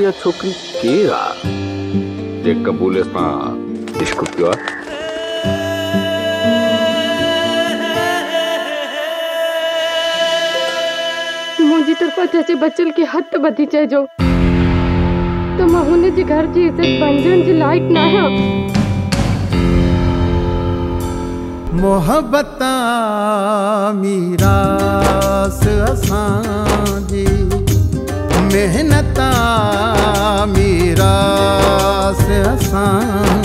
या छोकरी? केरा। जे कबूल सां इश्क कयो? आहे मुंहिंजी तरफ़ां जजे बचल खे हथ ॿधी चइजो त माँ हुन जे घर जी इज़त बणजण जे लाइक़ न आहियाँ मोहब्बत मीरास असांजी मेहनत मीरा से असां